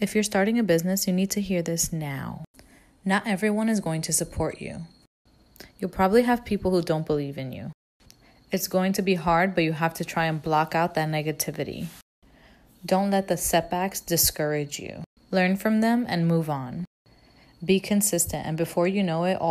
If you're starting a business, you need to hear this now. Not everyone is going to support you. You'll probably have people who don't believe in you. It's going to be hard, but you have to try and block out that negativity. Don't let the setbacks discourage you. Learn from them and move on. Be consistent, and before you know it, all